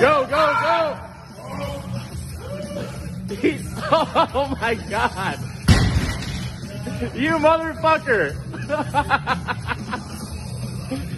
Go, go, go! Oh my god! You motherfucker!